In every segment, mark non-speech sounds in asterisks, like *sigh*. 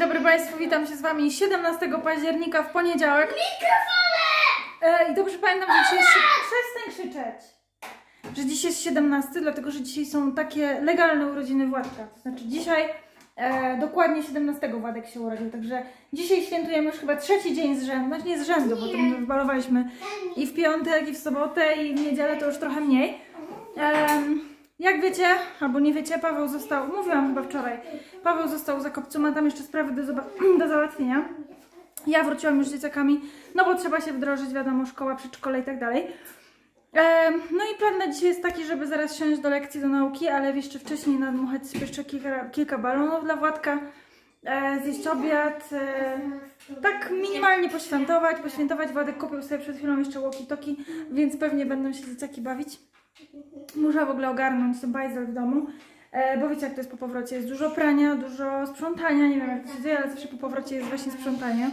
Państwu, witam się z Wami 17 października w poniedziałek. Mikrofony! E, I dobrze pamiętam, że dzisiaj jest... Przestań krzyczeć! Że dzisiaj jest 17, dlatego że dzisiaj są takie legalne urodziny Władka. To znaczy dzisiaj e, dokładnie 17 Władek się urodził, także dzisiaj świętujemy już chyba trzeci dzień z rzędu. Znaczy nie z rzędu, bo to my wybalowaliśmy i w piątek, i w sobotę, i w niedzielę to już trochę mniej. Em, jak wiecie, albo nie wiecie, Paweł został, mówiłam chyba wczoraj, Paweł został za kopcu, ma tam jeszcze sprawy do, *clears throat* do załatwienia. Ja wróciłam już z dzieciakami, no bo trzeba się wdrożyć, wiadomo, szkoła, przedszkole i tak dalej. No i plan na dzisiaj jest taki, żeby zaraz siąść do lekcji, do nauki, ale jeszcze wcześniej nadmuchać sobie jeszcze kilka, kilka balonów dla Władka, e, zjeść obiad, e, tak minimalnie poświętować, poświętować. Władek kupił sobie przed chwilą jeszcze walkie-talkie, więc pewnie będą się dzieciaki bawić. Muszę w ogóle ogarnąć ten bajzel w domu, e, bo wiecie jak to jest po powrocie. Jest dużo prania, dużo sprzątania, nie wiem jak to się dzieje, ale zawsze po powrocie jest właśnie sprzątanie.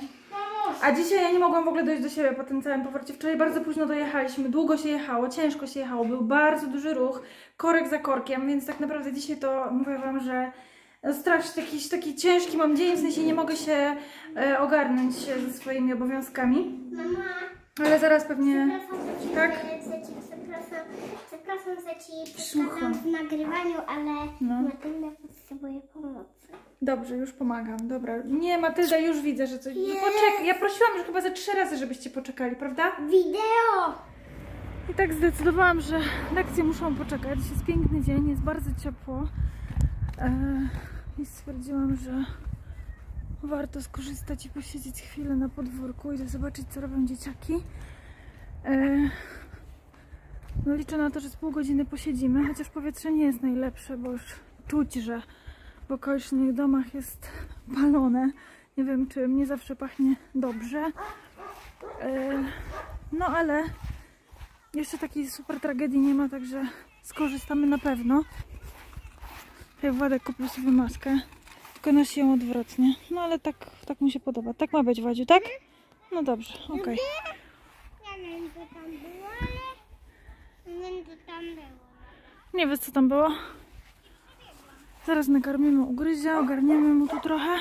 A dzisiaj ja nie mogłam w ogóle dojść do siebie po tym całym powrocie. Wczoraj bardzo późno dojechaliśmy, długo się jechało, ciężko się jechało, był bardzo duży ruch, korek za korkiem, więc tak naprawdę dzisiaj to mówię Wam, że strasznie jakiś taki ciężki mam dzień, w sensie nie mogę się e, ogarnąć ze swoimi obowiązkami. Mama, Ale zaraz pewnie... Tak? Przepraszam, że ci przeszkadzam w nagrywaniu, ale No. Matylda potrzebuje pomocy. Dobrze, już pomagam, dobra. Nie, Matylda, już widzę, że coś... Jest. Poczekaj, ja prosiłam już chyba ze trzy razy, żebyście poczekali, prawda? Wideo! I tak zdecydowałam, że lekcje muszą poczekać. Jest piękny dzień, jest bardzo ciepło. E, I stwierdziłam, że warto skorzystać i posiedzieć chwilę na podwórku i zobaczyć, co robią dzieciaki. No liczę na to, że z pół godziny posiedzimy, chociaż powietrze nie jest najlepsze, bo już czuć, że w okolicznych domach jest palone. Nie wiem, czy mnie zawsze pachnie dobrze. E, no ale jeszcze takiej super tragedii nie ma, także skorzystamy na pewno. Jak Władek kupił sobie maskę, tylko nosi ją odwrotnie. No ale tak, tak mu się podoba. Tak ma być, Wadziu, tak? No dobrze, okej. Co tam było, tam było. Nie wiesz, co tam było? Zaraz nakarmimy ugryzia, ogarniemy mu tu trochę.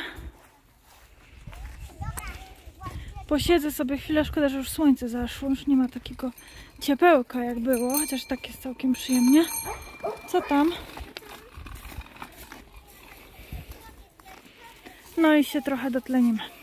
Posiedzę sobie chwilę, szkoda, że już słońce zaszło, już nie ma takiego ciepełka jak było, chociaż tak jest całkiem przyjemnie. Co tam? No i się trochę dotlenimy.